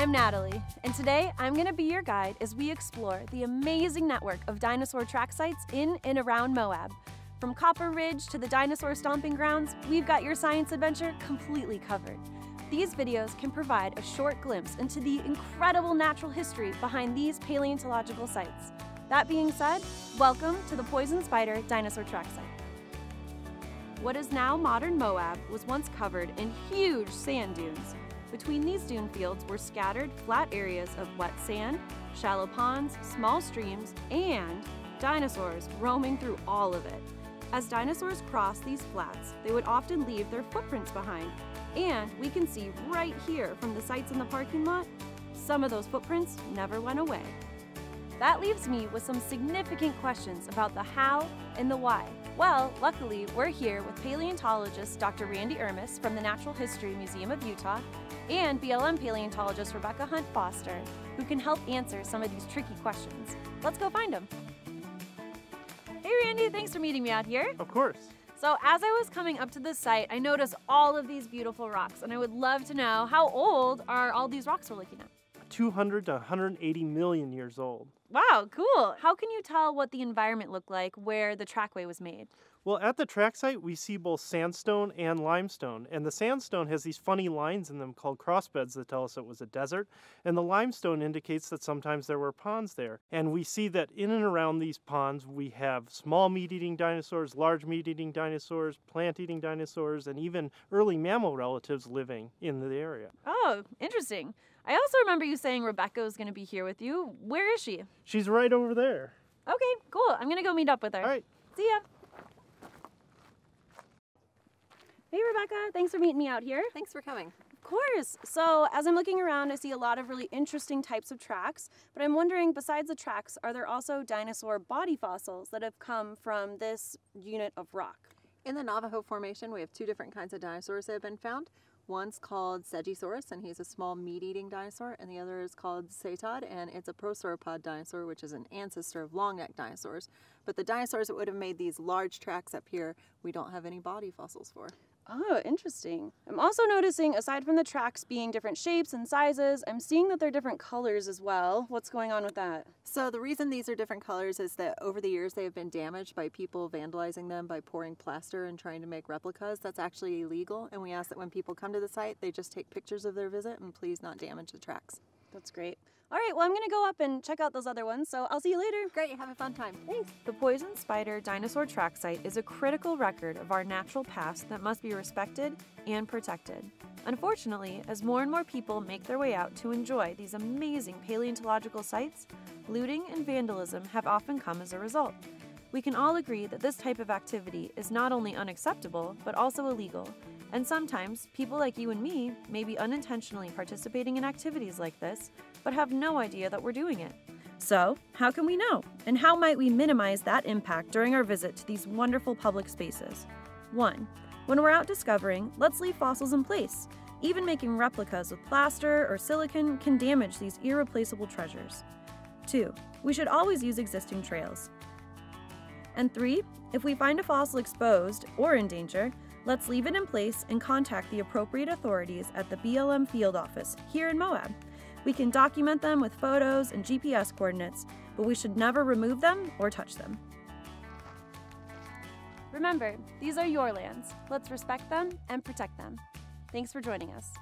I'm Natalie, and today I'm going to be your guide as we explore the amazing network of dinosaur track sites in and around Moab. From Copper Ridge to the dinosaur stomping grounds, we've got your science adventure completely covered. These videos can provide a short glimpse into the incredible natural history behind these paleontological sites. That being said, welcome to the Poison Spider Dinosaur Track Site. What is now modern Moab was once covered in huge sand dunes. Between these dune fields were scattered flat areas of wet sand, shallow ponds, small streams, and dinosaurs roaming through all of it. As dinosaurs crossed these flats, they would often leave their footprints behind. And we can see right here from the sites in the parking lot, some of those footprints never went away. That leaves me with some significant questions about the how and the why. Well, luckily, we're here with paleontologist Dr. Randy Irmis from the Natural History Museum of Utah and BLM paleontologist Rebecca Hunt Foster, who can help answer some of these tricky questions. Let's go find them. Hey Randy, thanks for meeting me out here. Of course. So as I was coming up to the site, I noticed all of these beautiful rocks, and I would love to know how old are all these rocks we're looking at? 200 to 180 million years old. Wow, cool. How can you tell what the environment looked like where the trackway was made? Well, at the track site, we see both sandstone and limestone. And the sandstone has these funny lines in them called crossbeds that tell us it was a desert. And the limestone indicates that sometimes there were ponds there. And we see that in and around these ponds, we have small meat eating dinosaurs, large meat eating dinosaurs, plant eating dinosaurs, and even early mammal relatives living in the area. Oh, interesting. I also remember you saying Rebecca was going to be here with you. Where is she? She's right over there. Okay, cool. I'm going to go meet up with her. All right. See ya. Hey, Rebecca. Thanks for meeting me out here. Thanks for coming. Of course. So, as I'm looking around, I see a lot of really interesting types of tracks. But I'm wondering, besides the tracks, are there also dinosaur body fossils that have come from this unit of rock? In the Navajo Formation, we have two different kinds of dinosaurs that have been found. One's called Segisaurus, and he's a small meat-eating dinosaur, and the other is called Seitaad, and it's a prosauropod dinosaur, which is an ancestor of long-necked dinosaurs. But the dinosaurs that would have made these large tracks up here, we don't have any body fossils for. Oh, interesting. I'm also noticing, aside from the tracks being different shapes and sizes, I'm seeing that they're different colors as well. What's going on with that? So the reason these are different colors is that over the years they have been damaged by people vandalizing them by pouring plaster and trying to make replicas. That's actually illegal, and we ask that when people come to the site, they just take pictures of their visit and please not damage the tracks. That's great. All right, well, I'm gonna go up and check out those other ones, so I'll see you later. Great, have a fun time. Thanks. The Poison Spider Dinosaur Track Site is a critical record of our natural past that must be respected and protected. Unfortunately, as more and more people make their way out to enjoy these amazing paleontological sites, looting and vandalism have often come as a result. We can all agree that this type of activity is not only unacceptable, but also illegal. And sometimes, people like you and me may be unintentionally participating in activities like this, but have no idea that we're doing it. So, how can we know? And how might we minimize that impact during our visit to these wonderful public spaces? 1. When we're out discovering, let's leave fossils in place. Even making replicas with plaster or silicon can damage these irreplaceable treasures. 2. We should always use existing trails. And 3. If we find a fossil exposed or in danger, let's leave it in place and contact the appropriate authorities at the BLM field office here in Moab. We can document them with photos and GPS coordinates, but we should never remove them or touch them. Remember, these are your lands. Let's respect them and protect them. Thanks for joining us.